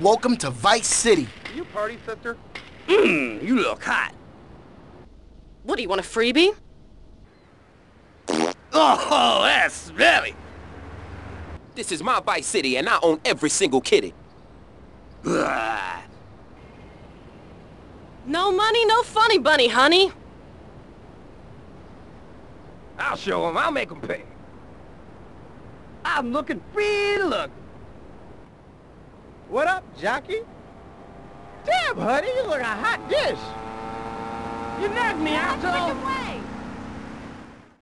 Welcome to Vice City. You party, sister? Mmm, you look hot. What, do you want a freebie? Oh, that's smelly. This is my Vice City, and I own every single kitty. Ugh. No money, no funny bunny, honey. I'll show him. I'll make him pay. I'm looking free to look. What up, jockey? Damn, honey, you look a hot dish. You knocked me out, though.